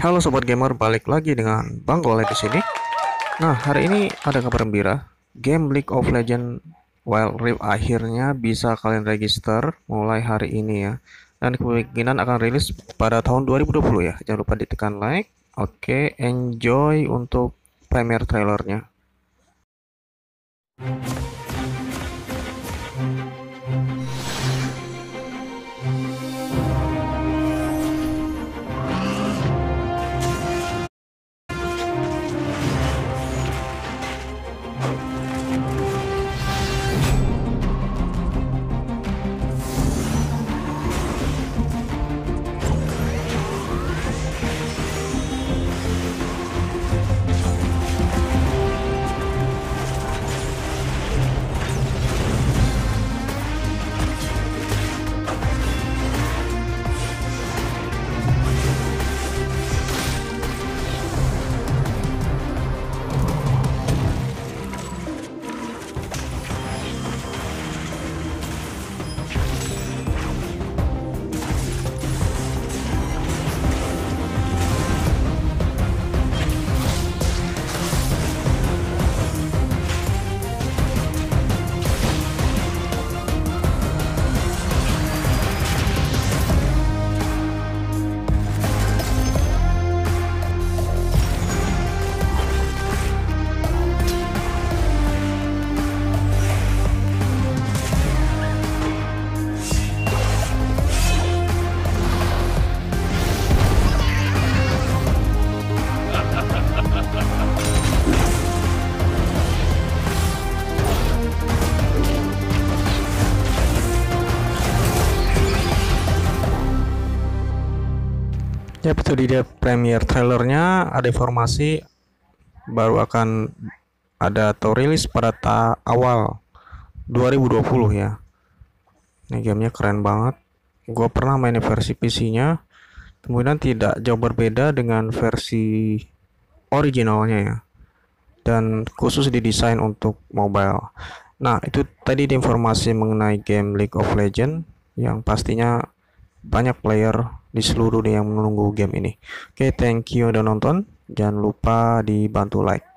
Halo sobat gamer, balik lagi dengan Bang Gole di sini. Nah, hari ini ada kabar gembira. Game League of Legends Wild Rift akhirnya bisa kalian register mulai hari ini ya. Dan kemungkinan akan rilis pada tahun 2020 ya. Jangan lupa ditekan like. Oke, enjoy untuk premiere trailernya. Ya itu dia premiere trailernya ada informasi baru akan ada atau rilis pada ta awal 2020 ya. Ini gamenya keren banget. Gua pernah main versi PC-nya, kemudian tidak jauh berbeda dengan versi originalnya ya. Dan khusus didesain untuk mobile. Nah, itu tadi informasi mengenai game League of Legends yang pastinya banyak player di seluruh yang menunggu game ini. Oke, okay, thank you udah nonton. Jangan lupa dibantu like.